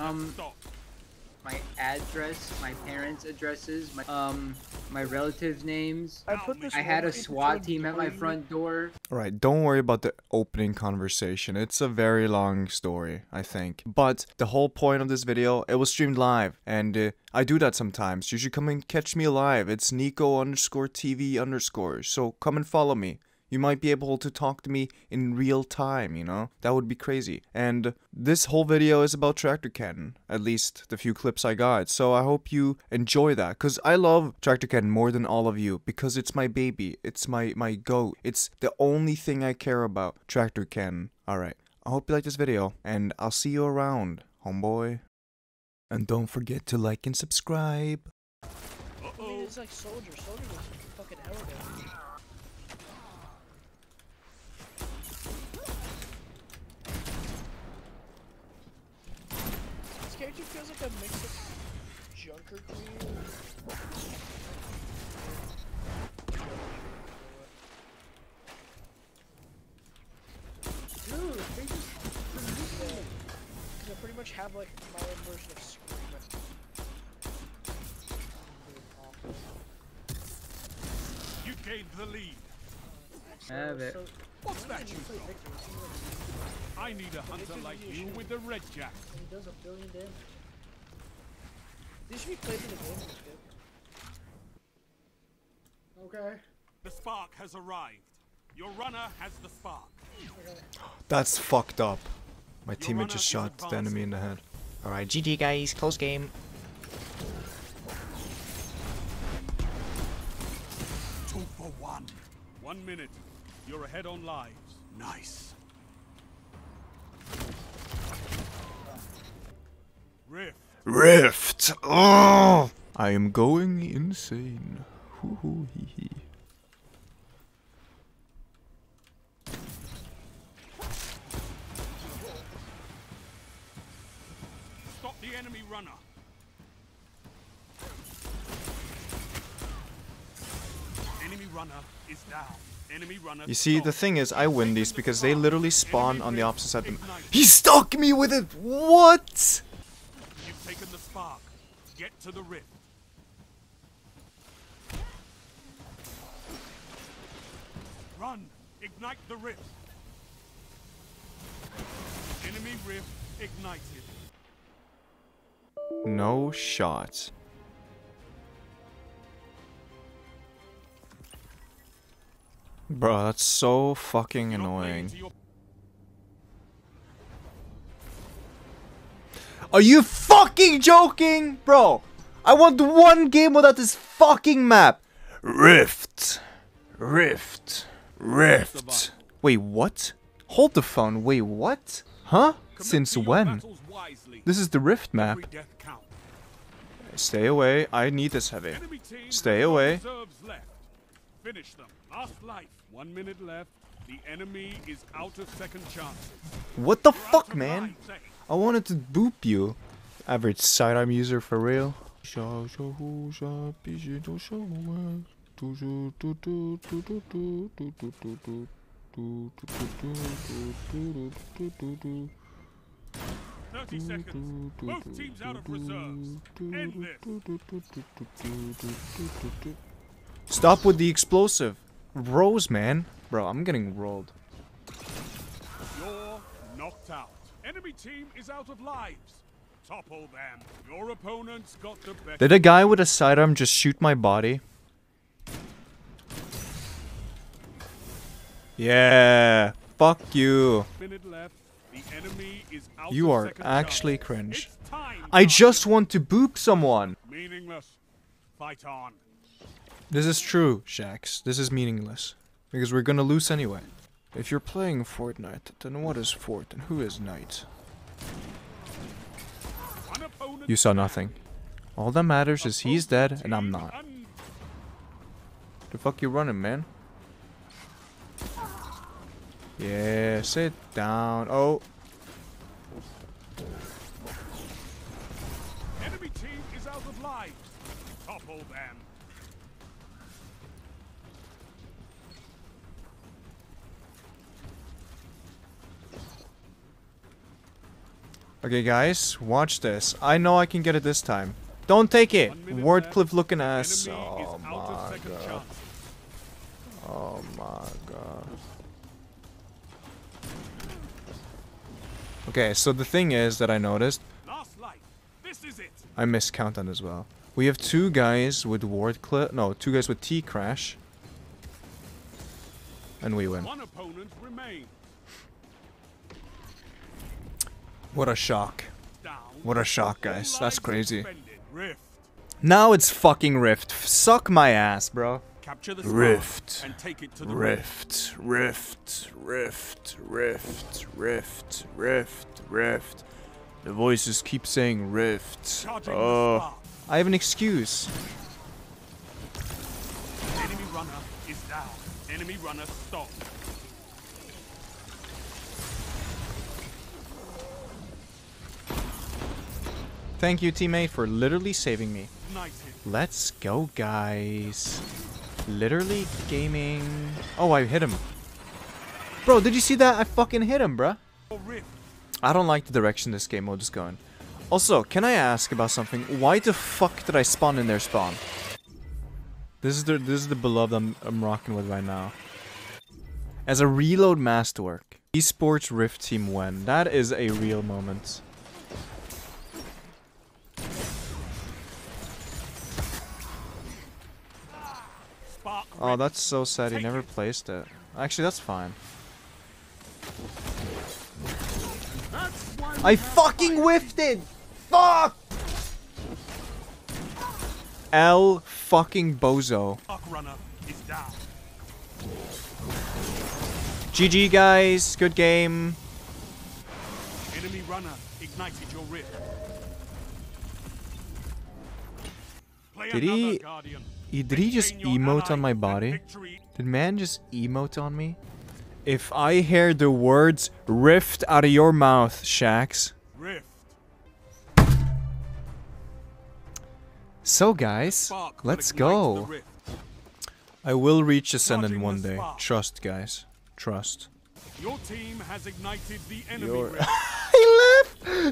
Um. My address, my parents' addresses, my um, my relatives' names. I put this. I had a SWAT team at my front door. Alright, don't worry about the opening conversation. It's a very long story, I think. But the whole point of this video, it was streamed live. And uh, I do that sometimes. You should come and catch me live. It's Nico underscore TV underscore. So come and follow me. You might be able to talk to me in real time, you know? That would be crazy. And this whole video is about Tractor Cannon, at least the few clips I got. So I hope you enjoy that, because I love Tractor Cannon more than all of you, because it's my baby. It's my, my goat. It's the only thing I care about, Tractor Cannon. Alright, I hope you like this video, and I'll see you around, homeboy. And don't forget to like and subscribe. I mean, it's like soldier. Soldier was fucking arrow This feels like a mix of Junker. Dude, they just I pretty much have like my own version of Scream. You gained the lead. Have it. What's that you play got? Victor, see what I need a hunter like you with the red jack. he does a billion damage. These should be played in the game. Okay. The spark has arrived. Your runner has the spark. That's fucked up. My Your teammate just shot the enemy in the head. Alright, GG guys, close game. Two for one. One minute. You're ahead on lives. Nice. Rift. Rift! Oh! I am going insane. Hoo hoo hee hee. Stop the enemy runner. Enemy runner is down. You see, the thing is, I win these because they literally spawn on the opposite side of them. He stuck me with it! What? You've taken the spark. Get to the rift. Run! Ignite the rift. Enemy rift ignited. No shot. Bro, that's so fucking You're not playing annoying. Are you fucking joking? Bro, I want one game without this fucking map. Rift. Rift. Rift. Wait, what? Hold the phone. Wait, what? Huh? Since when? This is the Rift map. Every death counts. Stay away. I need this heavy. Stay away. Finish them. Last life. One minute left. The enemy is out of second chances. What the You're fuck, man? I wanted to boop you. Average sidearm user for real. Thirty seconds. Both teams out of reserves. End this. Stop with the explosive. Rose, man. Bro, I'm getting rolled. You're knocked out. Enemy team is out of lives. Topple them. Your opponent's got the better. Did a guy with a sidearm just shoot my body? Yeah. Fuck you. left. The enemy is out You are actually cringe. I just want to boop someone. meaningless. Fight on. This is true, Shaxx. This is meaningless. Because we're gonna lose anyway. If you're playing Fortnite, then what is Fort and who is Knight? You saw nothing. All that matters is he's dead and I'm not. The fuck you running, man? Yeah, sit down. Oh, Enemy team is out of lives. Topple them. Okay, guys, watch this. I know I can get it this time. Don't take it. One minute Wardcliff left. looking ass. Oh is out of my god. Oh my god. Okay, so the thing is that I noticed, Last life. This is. I missed Countdown as well. We have two guys with Wardcliff, no, two guys with T Crash. And we win. What a shock. What a shock, guys. That's crazy. Now it's fucking Rift. Suck my ass, bro. Capture the Rift. and take it to the Rift, rift, rift, rift, rift, rift, rift. The voices keep saying rift. Oh. I have an excuse. Enemy runner is down. Enemy runner stopped. Thank you, teammate, for literally saving me. Let's go, guys. Literally gaming. Oh, I hit him. Bro, did you see that? I fucking hit him, bruh. Oh, I don't like the direction this game mode is going. Also, can I ask about something? Why the fuck did I spawn in their spawn? This is the this is the beloved I'm I'm rocking with right now. As a reload masterwork, esports Rift team win. That is a real moment. Spark. Oh, that's so sad. He never placed it. Actually, that's fine. That's why we I fucking whiffed it. Fuck. L fucking bozo. Spark runner is down. GG guys, good game. Enemy runner ignited your rift. Did he- Guardian. He, did he just emote on my body? Did man just emote on me? If I hear the words rift out of your mouth, Shaxx. Rift. So guys, let's go. I will reach Ascendant one day. Trust guys. Trust. Your team has ignited the enemy.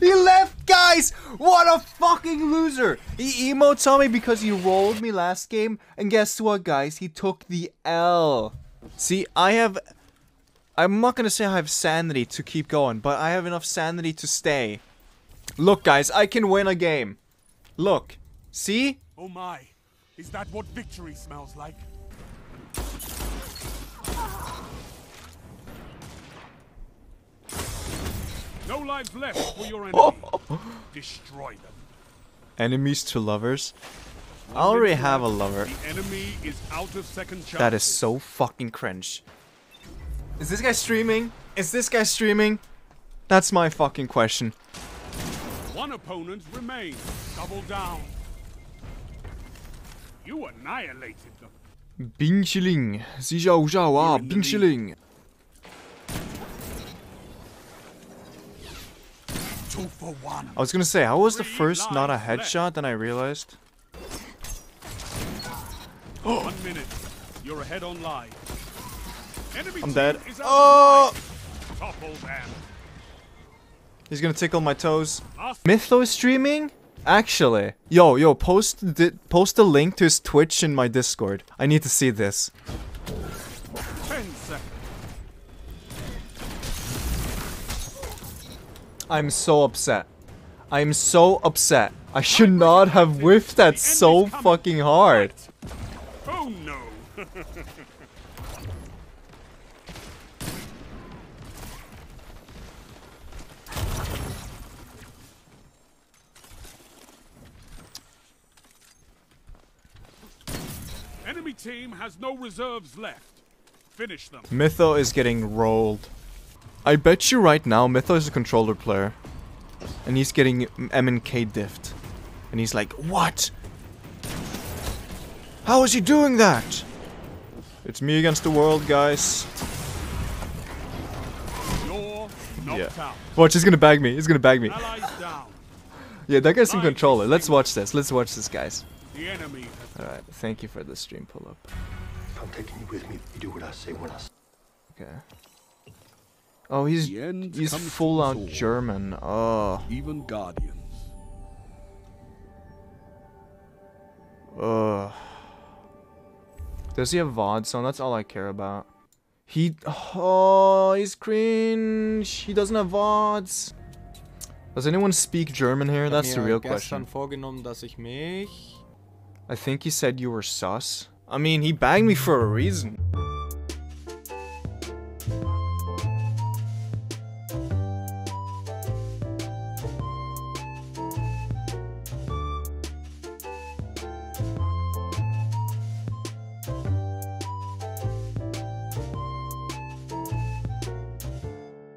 he left! Guys! What a fucking loser! He emotes on me because he rolled me last game, and guess what, guys? He took the L. See, I have. I'm not gonna say I have sanity to keep going, but I have enough sanity to stay. Look, guys, I can win a game. Look. See? Oh my. Is that what victory smells like? No lives left for your enemy. Destroy them. Enemies to lovers. I already have a lover. Is out of second chance. That is so fucking cringe. Is this guy streaming? Is this guy streaming? That's my fucking question. One opponent remains. Double down. You annihilated them. Bing Shilling. Si Zhao Zhao ah, You're in the Bing lead. Two for one. I was gonna say, how was the first not a headshot? Then I realized. One minute. You're ahead on live. Enemy I'm dead. Oh! of life. Topple them. He's gonna tickle my toes. Mytho is streaming? Actually. Yo, yo, post the, post a link to his Twitch in my Discord. I need to see this. I'm so upset. I'm so upset. I should not have whiffed that so fucking hard. Oh no. Enemy team has no reserves left. Finish them. Mytho is getting rolled. I bet you right now Mytho is a controller player. And he's getting M and K diffed. And he's like, what? How is he doing that? It's me against the world, guys. Yeah. Watch, he's gonna bag me. He's gonna bag me. Yeah, that guy's in Nice. controller. Let's watch this. Let's watch this, guys. The enemy has Alright, thank you for the stream pull up. I'm taking you with me. You do what I say when I say. Okay. Oh, he's he's full us out all, German. Oh, Even guardians. ugh. Does he have VODs on? That's all I care about. He, oh, he's cringe. He doesn't have VODs. Does anyone speak German here? That's the real question. vorgenommen, dass ich mich I think he said you were sus. I mean, he banged me for a reason.